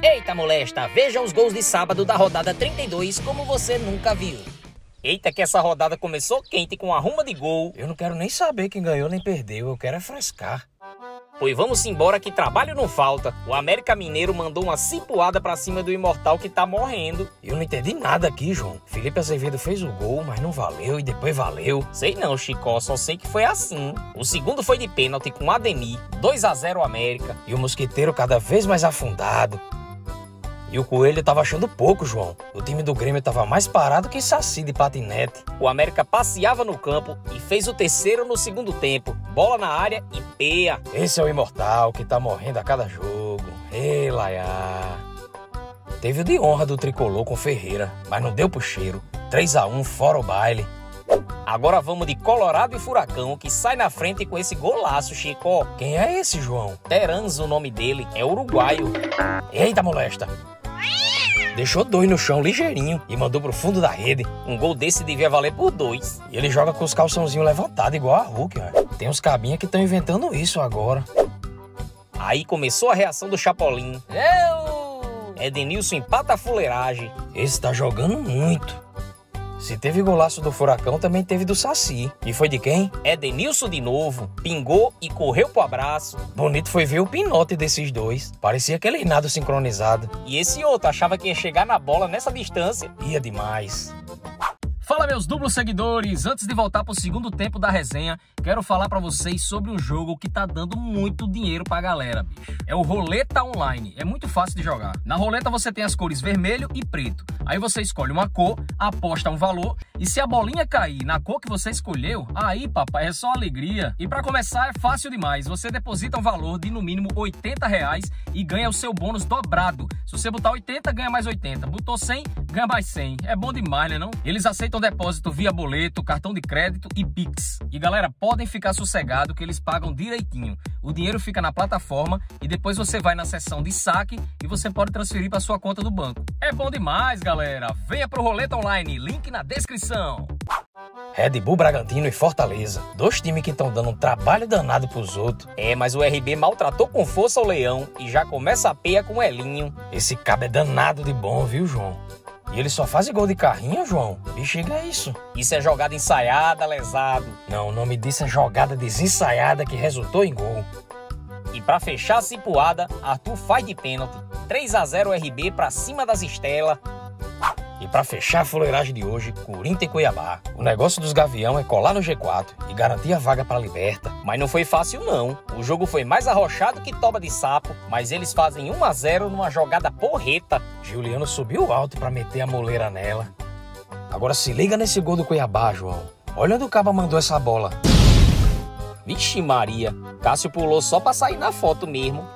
Eita molesta, veja os gols de sábado da rodada 32 como você nunca viu. Eita que essa rodada começou quente com a de gol. Eu não quero nem saber quem ganhou nem perdeu, eu quero é frescar. Pois vamos embora que trabalho não falta. O América Mineiro mandou uma cipuada pra cima do Imortal que tá morrendo. Eu não entendi nada aqui, João. Felipe Azevedo fez o gol, mas não valeu e depois valeu. Sei não, Chicó, só sei que foi assim. O segundo foi de pênalti com Ademir, 2 a 0 América. E o mosquiteiro cada vez mais afundado. E o Coelho tava achando pouco, João. O time do Grêmio tava mais parado que saci de patinete. O América passeava no campo e fez o terceiro no segundo tempo. Bola na área e peia. Esse é o imortal que tá morrendo a cada jogo. Ei, Laiá. Teve o de honra do tricolor com Ferreira, mas não deu pro cheiro. 3 a 1 fora o baile. Agora vamos de Colorado e Furacão, que sai na frente com esse golaço, Chico. Quem é esse, João? Teranz, o nome dele, é uruguaio. Eita, molesta. Deixou dois no chão ligeirinho e mandou pro fundo da rede. Um gol desse devia valer por dois. E ele joga com os calçãozinhos levantados, igual a Hulk, velho. Tem uns cabinhas que estão inventando isso agora. Aí começou a reação do Chapolin. Eu! Edenilson empata a fuleiragem. Esse tá jogando muito. Se teve golaço do Furacão, também teve do Saci. E foi de quem? Edenilson de novo. Pingou e correu pro abraço. Bonito foi ver o pinote desses dois. Parecia aquele nado sincronizado. E esse outro achava que ia chegar na bola nessa distância. Ia demais. Fala meus duplos seguidores, antes de voltar para o segundo tempo da resenha, quero falar para vocês sobre um jogo que tá dando muito dinheiro pra galera, bicho. É o Roleta Online, é muito fácil de jogar. Na roleta você tem as cores vermelho e preto. Aí você escolhe uma cor, aposta um valor e se a bolinha cair na cor que você escolheu, aí papai é só alegria. E para começar é fácil demais, você deposita um valor de no mínimo 80 reais e ganha o seu bônus dobrado. Se você botar 80, ganha mais 80. Botou 100, ganha mais 100. É bom demais, né não? Eles aceitam depósito via boleto, cartão de crédito e Pix. E galera, podem ficar sossegado que eles pagam direitinho. O dinheiro fica na plataforma e depois você vai na seção de saque e você pode transferir para sua conta do banco. É bom demais, galera. Venha pro Roleta Online, link na descrição. Red Bull Bragantino e Fortaleza. Dois times que estão dando um trabalho danado pros outros. É, mas o RB maltratou com força o Leão e já começa a peia com o Elinho. Esse cabo é danado de bom, viu, João? E ele só faz gol de carrinho, João? Bexiga é isso. Isso é jogada ensaiada, lesado. Não, o nome disso é jogada desensaiada que resultou em gol. E para fechar a cipuada, Arthur faz de pênalti. 3 a 0 RB para cima das estelas. E para fechar a fuleiragem de hoje, Corinthians e Cuiabá. O negócio dos Gavião é colar no G4 e garantir a vaga para a Liberta. Mas não foi fácil não. O jogo foi mais arrochado que toba de sapo, mas eles fazem 1 a 0 numa jogada porreta. Juliano subiu alto para meter a moleira nela. Agora se liga nesse gol do Cuiabá, João. Olha onde o Caba mandou essa bola. Vixe Maria, Cássio pulou só para sair na foto mesmo.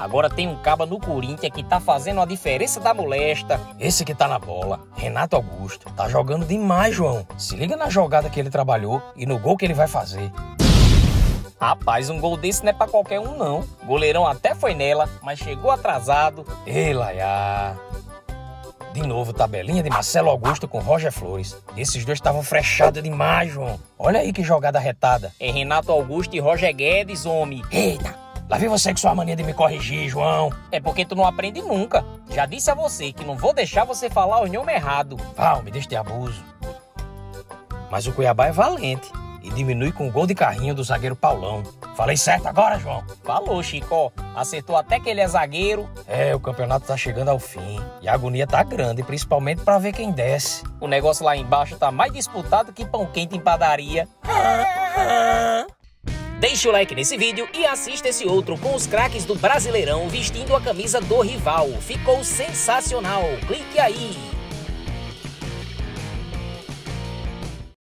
Agora tem um caba no Corinthians que tá fazendo a diferença da molesta. Esse que tá na bola, Renato Augusto, tá jogando demais, João. Se liga na jogada que ele trabalhou e no gol que ele vai fazer. Rapaz, um gol desse não é pra qualquer um, não. O goleirão até foi nela, mas chegou atrasado. Ei, Laiá. De novo, tabelinha de Marcelo Augusto com Roger Flores. Esses dois estavam frechados demais, João. Olha aí que jogada retada. É Renato Augusto e Roger Guedes, homem. Eita, Lá vem você com sua mania de me corrigir, João. É porque tu não aprende nunca. Já disse a você que não vou deixar você falar o nome errado. Val, me deixe de abuso. Mas o Cuiabá é valente e diminui com o gol de carrinho do zagueiro Paulão. Falei certo agora, João? Falou, Chico. Acertou até que ele é zagueiro. É, o campeonato tá chegando ao fim. E a agonia tá grande, principalmente para ver quem desce. O negócio lá embaixo tá mais disputado que pão quente em padaria. Deixe o like nesse vídeo e assista esse outro com os craques do Brasileirão vestindo a camisa do rival. Ficou sensacional. Clique aí.